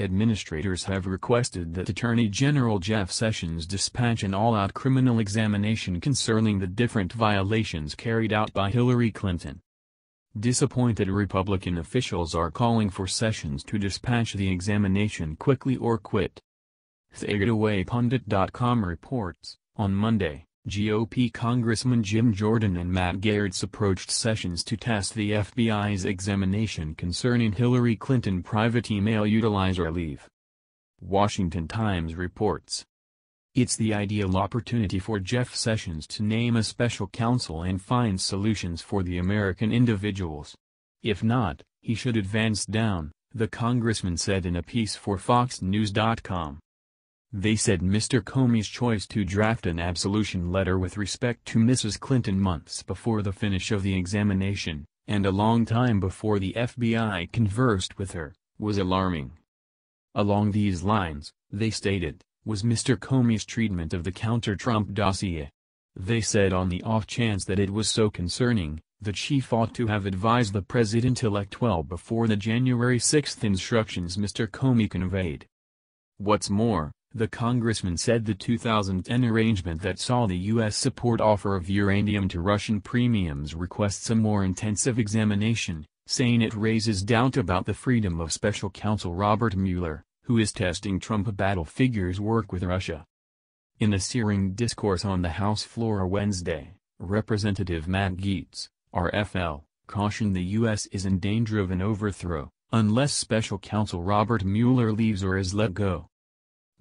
administrators have requested that Attorney General Jeff Sessions dispatch an all-out criminal examination concerning the different violations carried out by Hillary Clinton. Disappointed Republican officials are calling for Sessions to dispatch the examination quickly or quit. TheGatewayPundit.com reports, on Monday, GOP Congressman Jim Jordan and Matt Gaetz approached Sessions to test the FBI's examination concerning Hillary Clinton private email utilizer leave. Washington Times reports. It's the ideal opportunity for Jeff Sessions to name a special counsel and find solutions for the American individuals. If not, he should advance down, the congressman said in a piece for FoxNews.com. They said Mr. Comey's choice to draft an absolution letter with respect to Mrs. Clinton months before the finish of the examination, and a long time before the FBI conversed with her, was alarming. Along these lines, they stated, was Mr. Comey's treatment of the counter-Trump dossier. They said on the off chance that it was so concerning, the chief ought to have advised the president-elect well before the January 6 instructions Mr. Comey conveyed. What's more, the congressman said the 2010 arrangement that saw the U.S. support offer of uranium to Russian premiums requests a more intensive examination, saying it raises doubt about the freedom of special counsel Robert Mueller, who is testing Trump battle figures work with Russia. In a searing discourse on the House floor Wednesday, Representative Matt Gaetz, RFL, cautioned the U.S. is in danger of an overthrow, unless special counsel Robert Mueller leaves or is let go.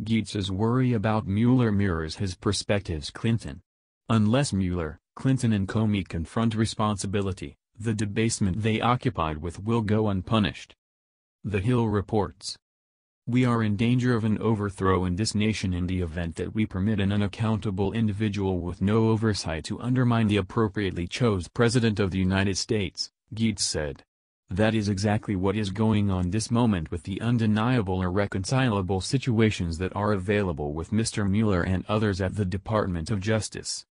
Gaetz's worry about Mueller mirrors his perspectives Clinton. Unless Mueller, Clinton and Comey confront responsibility, the debasement they occupied with will go unpunished. The Hill reports. We are in danger of an overthrow in this nation in the event that we permit an unaccountable individual with no oversight to undermine the appropriately chose President of the United States, Gaetz said. That is exactly what is going on this moment with the undeniable irreconcilable situations that are available with Mr. Mueller and others at the Department of Justice.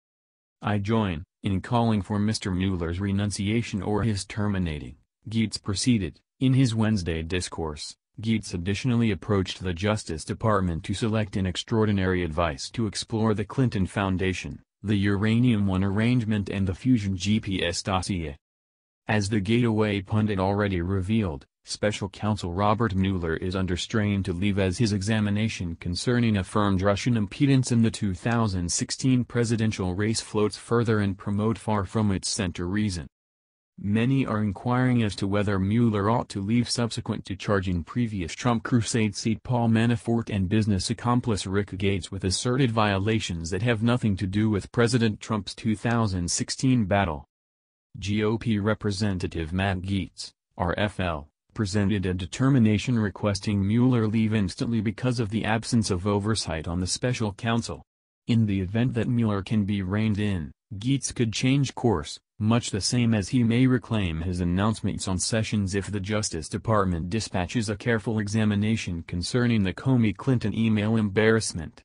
I join, in calling for Mr. Mueller's renunciation or his terminating, Gaetz proceeded, in his Wednesday discourse. Gaetz additionally approached the Justice Department to select an extraordinary advice to explore the Clinton Foundation, the Uranium One arrangement and the Fusion GPS dossier. As the Gateway pundit already revealed, special counsel Robert Mueller is under strain to leave as his examination concerning affirmed Russian impedance in the 2016 presidential race floats further and promote far from its center reason. Many are inquiring as to whether Mueller ought to leave subsequent to charging previous Trump crusade seat Paul Manafort and business accomplice Rick Gates with asserted violations that have nothing to do with President Trump's 2016 battle. GOP Representative Matt Gaetz, RFL, presented a determination requesting Mueller leave instantly because of the absence of oversight on the special counsel. In the event that Mueller can be reined in, Gaetz could change course, much the same as he may reclaim his announcements on Sessions if the Justice Department dispatches a careful examination concerning the Comey-Clinton email embarrassment.